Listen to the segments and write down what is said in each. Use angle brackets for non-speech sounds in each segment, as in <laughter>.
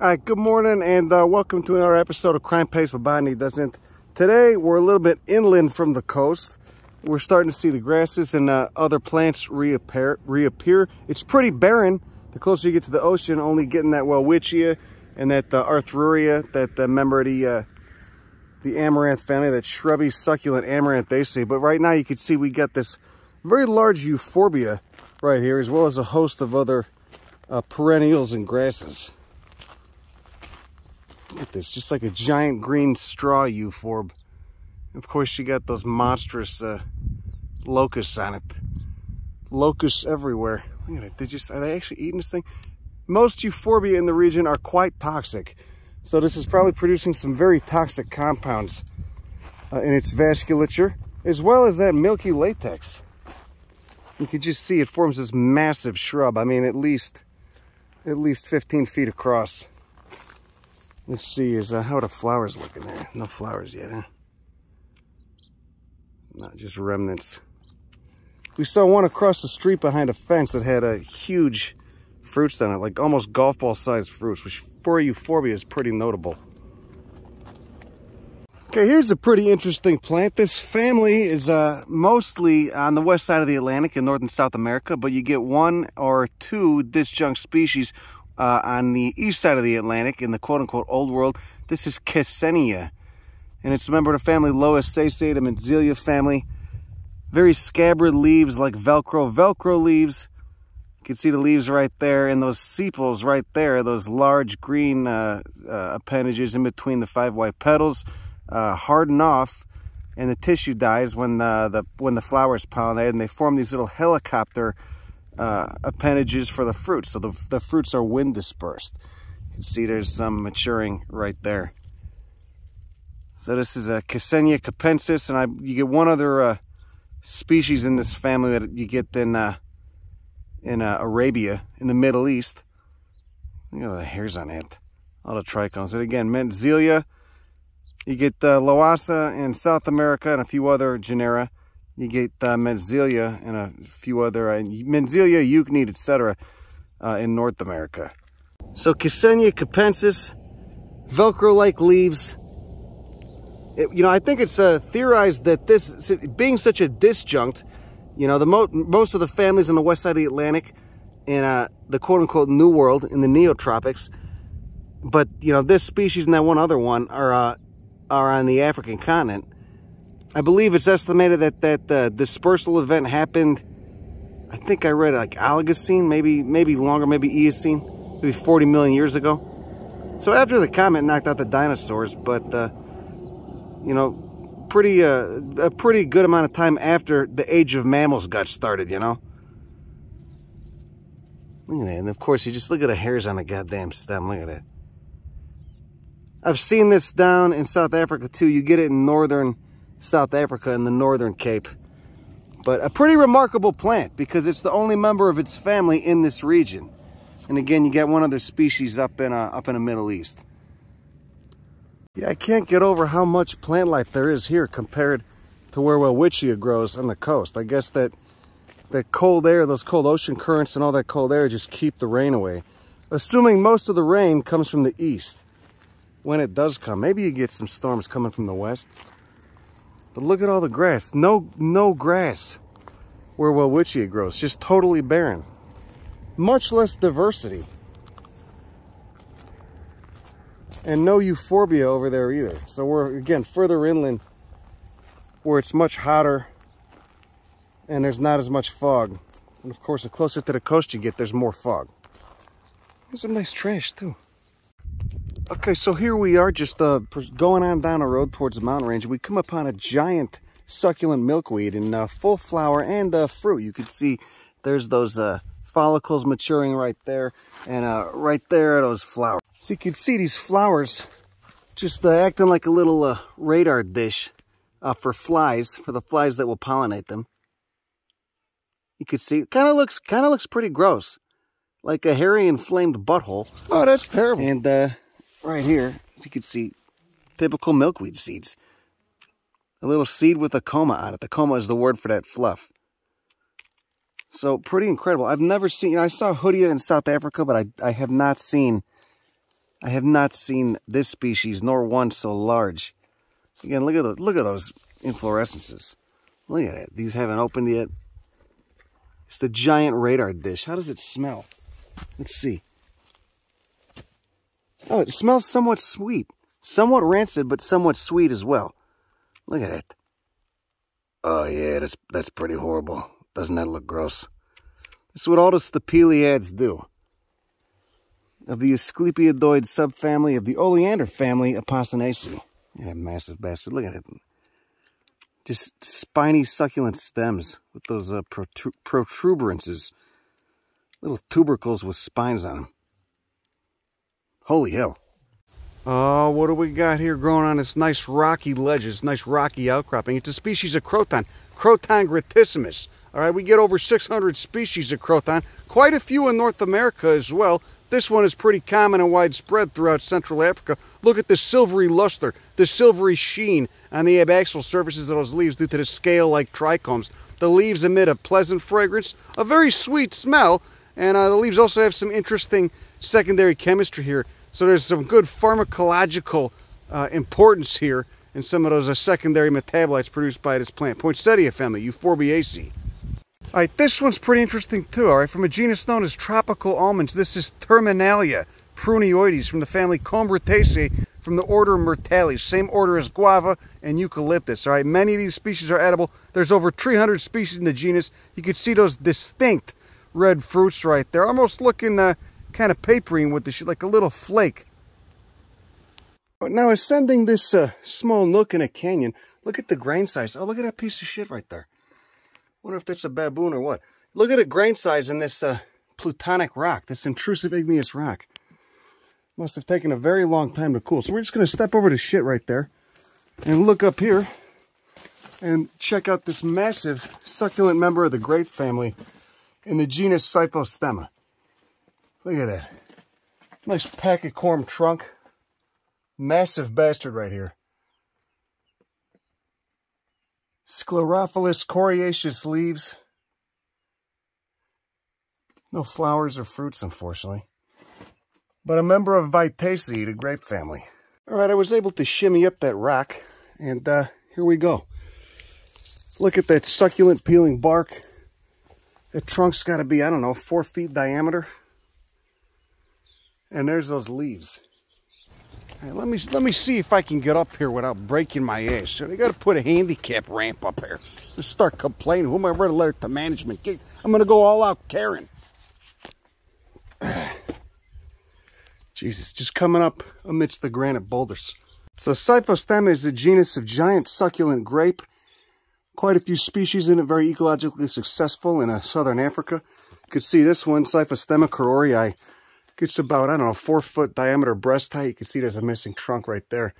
All right, good morning and uh, welcome to another episode of Crime Pays with Botany Doesn't. Today, we're a little bit inland from the coast. We're starting to see the grasses and uh, other plants reappear, reappear. It's pretty barren. The closer you get to the ocean, only getting that Welwitschia and that uh, that uh, member of the, uh, the amaranth family, that shrubby succulent amaranth they say. But right now you can see we got this very large euphorbia right here, as well as a host of other uh, perennials and grasses. Look at this, just like a giant green straw euphorb. Of course, you got those monstrous uh, locusts on it. Locusts everywhere. Look at it. They just, are they actually eating this thing? Most euphorbia in the region are quite toxic. So this is probably producing some very toxic compounds uh, in its vasculature, as well as that milky latex. You can just see it forms this massive shrub. I mean, at least, at least 15 feet across. Let's see, is uh, how the flowers looking there? No flowers yet, huh? Not just remnants. We saw one across the street behind a fence that had a huge fruits on it, like almost golf ball sized fruits, which for euphorbia is pretty notable. Okay, here's a pretty interesting plant. This family is uh, mostly on the west side of the Atlantic in North and South America, but you get one or two disjunct species uh, on the east side of the Atlantic in the quote-unquote Old World. This is Kissenia, and it's a member of the family Loasaceae, the Mentzelia family. Very scabrid leaves like Velcro. Velcro leaves, you can see the leaves right there, and those sepals right there, those large green uh, uh, appendages in between the five white petals, uh, harden off, and the tissue dies when the, the when the flower is pollinated, and they form these little helicopter uh, appendages for the fruit. So the, the fruits are wind dispersed. You can see there's some maturing right there. So this is a Kissenia capensis, and I you get one other uh, species in this family that you get in uh, in uh, Arabia, in the Middle East. Look at the hairs on it. All the trichomes. And again, Mentzelia. You get the Loasa in South America and a few other genera you get uh, Mentzelia and a few other, uh, Mentzelia, Eucnide, etc. Uh, in North America. So Kissenia capensis, Velcro-like leaves. It, you know, I think it's uh, theorized that this, being such a disjunct, you know, the mo most of the families on the west side of the Atlantic in uh, the quote-unquote New World in the neotropics, but, you know, this species and that one other one are, uh, are on the African continent. I believe it's estimated that that uh, dispersal event happened. I think I read like Oligocene, maybe maybe longer, maybe Eocene, maybe 40 million years ago. So after the comet knocked out the dinosaurs, but uh, you know, pretty uh, a pretty good amount of time after the age of mammals got started. You know. Look at that, and of course you just look at the hairs on the goddamn stem. Look at that. I've seen this down in South Africa too. You get it in northern South Africa in the Northern Cape. But a pretty remarkable plant because it's the only member of its family in this region. And again, you get one other species up in, uh, up in the Middle East. Yeah, I can't get over how much plant life there is here compared to where Welwitschia grows on the coast. I guess that that cold air, those cold ocean currents and all that cold air just keep the rain away. Assuming most of the rain comes from the east. When it does come, maybe you get some storms coming from the west. But look at all the grass. No, no grass where Welwitschia grows. Just totally barren. Much less diversity. And no euphorbia over there either. So we're, again, further inland where it's much hotter and there's not as much fog. And of course, the closer to the coast you get, there's more fog. There's some nice trash too. Okay, so here we are just uh, going on down a road towards the mountain range. We come upon a giant succulent milkweed in uh, full flower and uh, fruit. You can see there's those uh, follicles maturing right there and uh, right there are those flowers. So you can see these flowers just uh, acting like a little radar dish for flies, for the flies that will pollinate them. You can see, it kind of looks, kind of looks pretty gross. Like a hairy inflamed butthole. Oh, that's terrible. And right here, as you can see, typical milkweed seeds. A little seed with a coma on it. The coma is the word for that fluff. So pretty incredible. I've never seen, you know, I saw Hoodia in South Africa, but I, I have not seen I have not seen this species, nor one so large. Again, look at those, look at those inflorescences. Look at it. These haven't opened yet. It's the giant radar dish. How does it smell? Let's see. Oh, it smells somewhat sweet. Somewhat rancid, but somewhat sweet as well. Look at it. Oh, yeah, that's, that's pretty horrible. Doesn't that look gross? That's what all the stapeliads do. Of the Asclepiadoid subfamily of the Oleander family, Apocynaceae. Yeah, massive bastard. Look at it. Just spiny, succulent stems with those uh. Little tubercles with spines on them. Holy hell. Oh, what do we got here growing on this nice rocky ledge, this nice rocky outcropping? It's a species of croton, Croton gratissimus. All right, we get over 600 species of croton, quite a few in North America as well. This one is pretty common and widespread throughout Central Africa. Look at the silvery luster, the silvery sheen on the abaxial surfaces of those leaves due to the scale-like trichomes. The leaves emit a pleasant fragrance, a very sweet smell, and uh, the leaves also have some interesting secondary chemistry here. So there's some good pharmacological uh, importance here in some of those uh, secondary metabolites produced by this plant. Poinsettia family, Euphorbiaceae. All right, this one's pretty interesting too, all right? From a genus known as tropical almonds, this is Terminalia prunioides from the family Combretaceae from the order Myrtales, same order as guava and eucalyptus, all right? Many of these species are edible. There's over 300 species in the genus. You can see those distinct red fruits right there, almost looking uh, kind of papering with the like a little flake. Now ascending this uh, small nook in a canyon, look at the grain size. Oh, look at that piece of shit right there. Wonder if that's a baboon or what. Look at the grain size in this uh, plutonic rock, this intrusive igneous rock. Must have taken a very long time to cool. So we're just going to step over to shit right there and look up here and check out this massive succulent member of the grape family in the genus Cyphostemma. Look at that. Nice pachycorm trunk. Massive bastard right here. Sclerophyllous coriaceous leaves. No flowers or fruits, unfortunately. But a member of Vitaceae, the grape family. All right, I was able to shimmy up that rock, and uh, here we go. Look at that succulent peeling bark. The trunk's got to be, I don't know, four feet diameter. And there's those leaves. Hey, let me let me see if I can get up here without breaking my ass. So they got to put a handicap ramp up here. Just start complaining. Who am I ever to let it to management? I'm going to go all out Karen. <sighs> Jesus, just coming up amidst the granite boulders. So Cyphostemma is a genus of giant succulent grape. Quite a few species in it, very ecologically successful in uh, southern Africa. You could see this one, Cyphostemma currorii, Gets about, I don't know, four foot diameter breast height. You can see there's a missing trunk right there.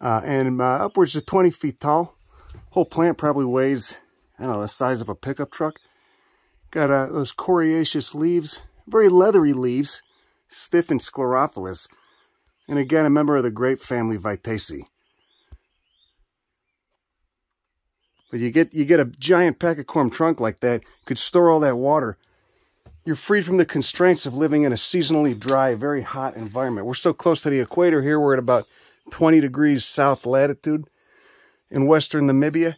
Uh, and uh, upwards of 20 feet tall. Whole plant probably weighs, I don't know, the size of a pickup truck. Got uh, those coriaceous leaves, very leathery leaves, stiff and sclerophyllous. And again, a member of the grape family Vitaceae. But you get you get a giant pachycorm trunk like that, could store all that water you're freed from the constraints of living in a seasonally dry, very hot environment. We're so close to the equator here. We're at about 20 degrees south latitude in western Namibia.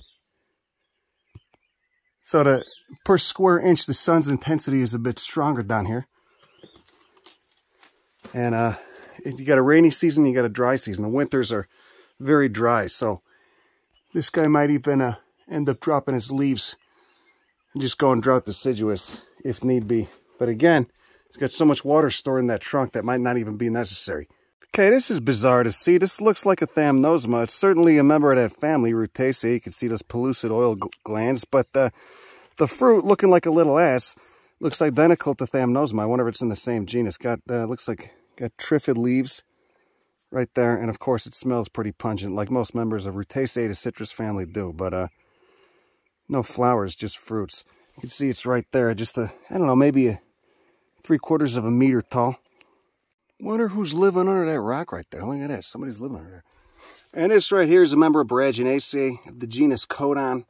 So the per square inch, the sun's intensity is a bit stronger down here. And uh, if you got a rainy season, you got a dry season. The winters are very dry, so this guy might even uh, end up dropping his leaves and just going drought deciduous if need be. But again, it's got so much water stored in that trunk that might not even be necessary. Okay, this is bizarre to see. This looks like a thamnosma. It's certainly a member of that family, Rutaceae. You can see those pellucid oil glands, but the, the fruit, looking like a little ass, looks identical to thamnosma. I wonder if it's in the same genus. Got uh, looks like got trifid leaves right there, and of course it smells pretty pungent, like most members of Rutaceae, the citrus family, do. But uh, no flowers, just fruits. You can see it's right there. Just a, I don't know, maybe a three quarters of a meter tall. Wonder who's living under that rock right there. Look at that. Somebody's living under there. And this right here is a member of Boraginaceae of the genus Codon.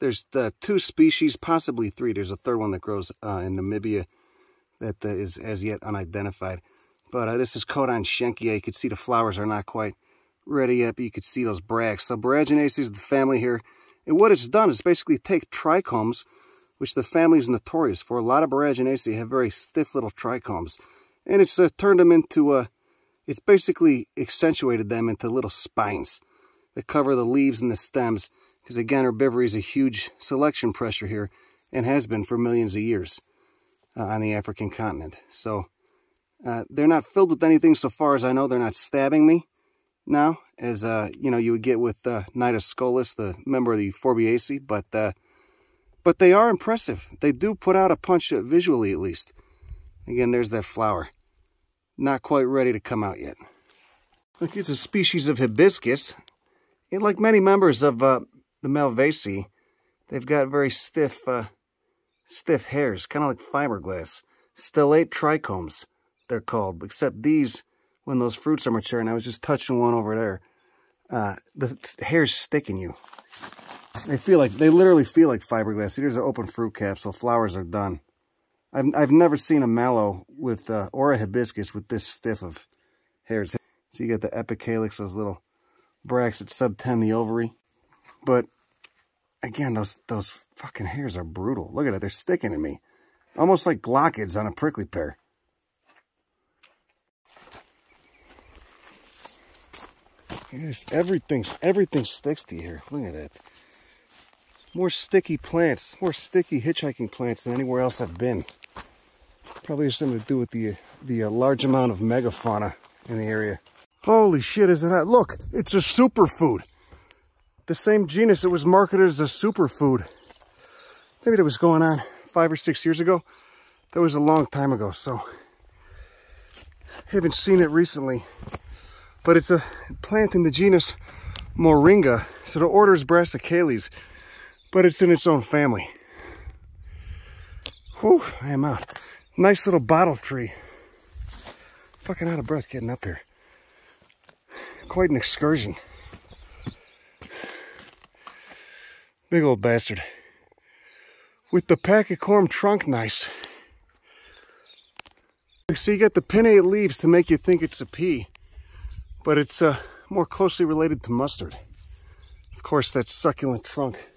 There's the two species, possibly three. There's a third one that grows uh, in Namibia that uh, is as yet unidentified. But uh, this is Codon Codonschenkia. You can see the flowers are not quite ready yet, but you can see those bracts. So Boraginaceae is the family here. And what it's done is basically take trichomes, which the family is notorious for. A lot of Boraginaceae have very stiff little trichomes. And it's uh, turned them into, uh, it's basically accentuated them into little spines that cover the leaves and the stems. Because again, herbivory is a huge selection pressure here and has been for millions of years uh, on the African continent. So uh, they're not filled with anything so far as I know. They're not stabbing me now, as uh, you know you would get with uh, Cnidoscolus, the member of the Euphorbiaceae, but uh, but they are impressive. They do put out a punch visually, at least. Again, there's that flower, not quite ready to come out yet. Look, it's a species of hibiscus, and like many members of uh, the Malvaceae, they've got very stiff, uh, stiff hairs, kind of like fiberglass. Stellate trichomes, they're called, except these when those fruits are mature, and I was just touching one over there, uh, the hairs sticking you. They feel like, they literally feel like fiberglass. Here's an open fruit capsule. Flowers are done. I've, I've never seen a mallow with, uh, or a hibiscus with this stiff of hairs. So you got the epicalyx, those little bracts that subtend the ovary. But again, those, those fucking hairs are brutal. Look at it. They're sticking in me. Almost like glochids on a prickly pear. Yes, everything, everything sticks to you here. Look at that. More sticky plants, more sticky hitchhiking plants than anywhere else I've been. Probably has something to do with the the uh, large amount of megafauna in the area. Holy shit, is it hot? Look, it's a superfood. The same genus that was marketed as a superfood. Maybe that was going on five or six years ago. That was a long time ago, so haven't seen it recently but it's a plant in the genus Moringa. So the order is Brassicales, but it's in its own family. Whew, I am out. Nice little bottle tree. Fucking out of breath getting up here. Quite an excursion. Big old bastard. With the pachycorm trunk nice. So you got the pinnate leaves to make you think it's a pea but it's uh, more closely related to mustard. Of course, that succulent trunk.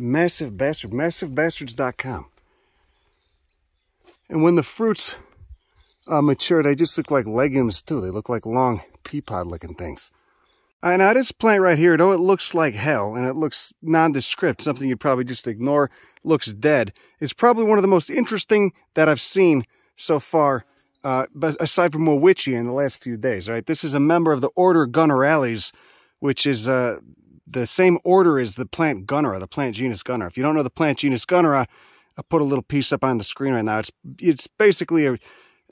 Massive bastard, massivebastards.com. And when the fruits uh, mature, they just look like legumes too. They look like long pea pod looking things. Uh, now this plant right here, though it looks like hell and it looks nondescript, something you'd probably just ignore, looks dead, It's probably one of the most interesting that I've seen so far uh, but aside from Welwitschia in the last few days, right? This is a member of the order Gunnerales, which is uh, the same order as the plant Gunnera, the plant genus Gunnera. If you don't know the plant genus Gunnera, I put a little piece up on the screen right now. It's it's basically a,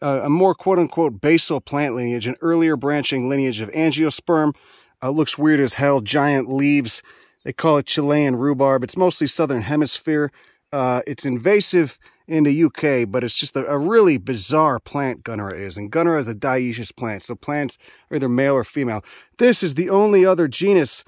a more quote-unquote basal plant lineage, an earlier branching lineage of angiosperm. Uh, looks weird as hell, giant leaves. They call it Chilean rhubarb. It's mostly southern hemisphere. Uh, it's invasive in the UK, but it's just a, a really bizarre plant Gunnera is. And Gunnera is a dioecious plant, so plants are either male or female. This is the only other genus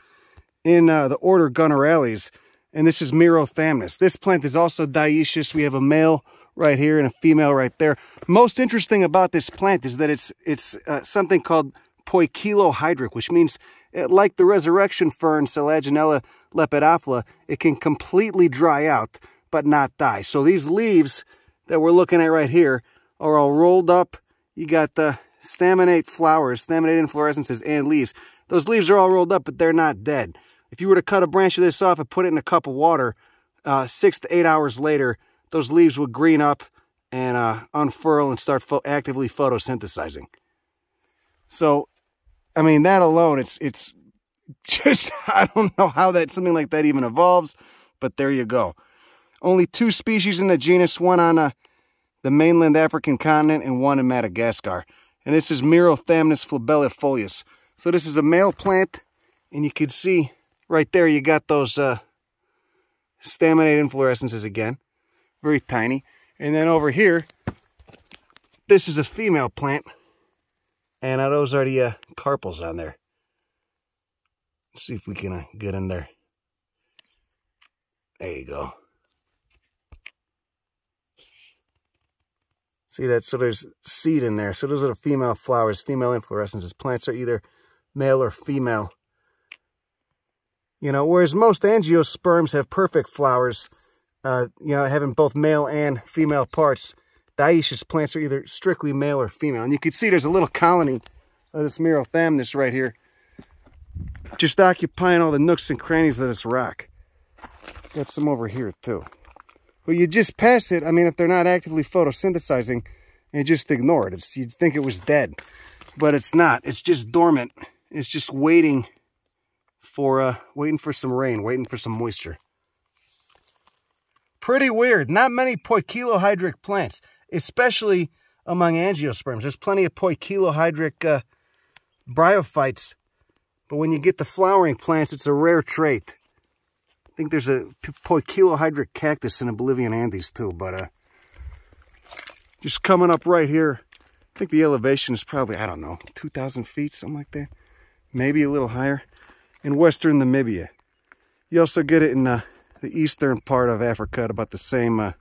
in uh, the order Gunnerales, and this is Myrothamnus. This plant is also dioecious. We have a male right here and a female right there. Most interesting about this plant is that it's it's uh, something called poikilohydric, which means uh, like the resurrection fern, Selaginella lepidophylla, it can completely dry out but not die. So these leaves that we're looking at right here are all rolled up. You got the staminate flowers, staminate inflorescences, and leaves. Those leaves are all rolled up, but they're not dead. If you were to cut a branch of this off and put it in a cup of water, uh, six to eight hours later, those leaves would green up and uh, unfurl and start actively photosynthesizing. So, I mean, that alone, it's it's <laughs> just, I don't know how that something like that even evolves, but there you go. Only two species in the genus, one on uh, the mainland African continent and one in Madagascar. And this is Myrothamnus flabellifolius. So this is a male plant, and you can see right there you got those uh, staminate inflorescences again. Very tiny. And then over here, this is a female plant. And those are the uh, carpels on there. Let's see if we can uh, get in there. There you go. See that? So there's seed in there. So those are the female flowers, female inflorescences. Plants are either male or female. You know, whereas most angiosperms have perfect flowers, uh, you know, having both male and female parts, dioecious plants are either strictly male or female. And you can see there's a little colony of this Myrothamnus right here, just occupying all the nooks and crannies of this rock. Got some over here too. But you just pass it, I mean, if they're not actively photosynthesizing, and just ignore it. It's, you'd think it was dead, but it's not. It's just dormant. It's just waiting for uh, waiting for some rain, waiting for some moisture. Pretty weird. Not many poikilohydric plants, especially among angiosperms. There's plenty of poikilohydric uh, bryophytes, but when you get the flowering plants, it's a rare trait. I think there's a poikilohydric cactus in the Bolivian Andes too, but uh, just coming up right here, I think the elevation is probably, I don't know, 2,000 feet, something like that. Maybe a little higher in western Namibia. You also get it in uh, the eastern part of Africa at about the same uh,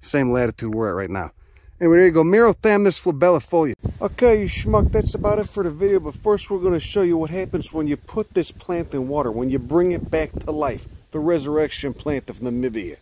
same latitude we're at right now. Anyway, there you go, Myrothamnus flabellifolia. Okay, you schmuck, that's about it for the video, but first we're going to show you what happens when you put this plant in water, when you bring it back to life, the resurrection plant of Namibia.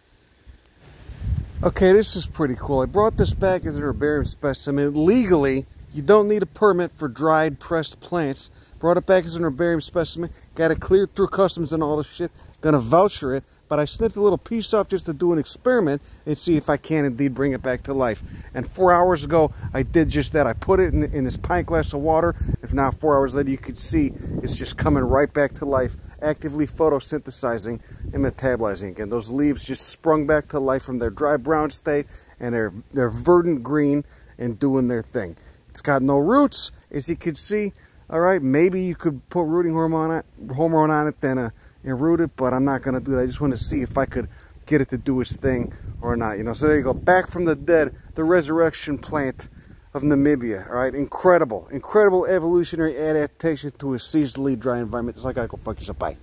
Okay, this is pretty cool. I brought this back as an herbarium specimen. Legally, you don't need a permit for dried pressed plants. Brought it back as an herbarium specimen. Got it cleared through customs and all this shit. Gonna voucher it. But I snipped a little piece off just to do an experiment and see if I can indeed bring it back to life. And four hours ago, I did just that. I put it in, in this pint glass of water. If now four hours later, you could see it's just coming right back to life, actively photosynthesizing and metabolizing again. Those leaves just sprung back to life from their dry brown state and they're, they're verdant green and doing their thing. It's got no roots, as you can see. All right, maybe you could put rooting hormone on it, hormone on it, then uh, and root it, but I'm not going to do that. I just want to see if I could get it to do its thing or not. You know, so there you go. Back from the dead, the resurrection plant of Namibia. All right, incredible, incredible evolutionary adaptation to a seasonally dry environment. It's like I go fuck yourself. Bye.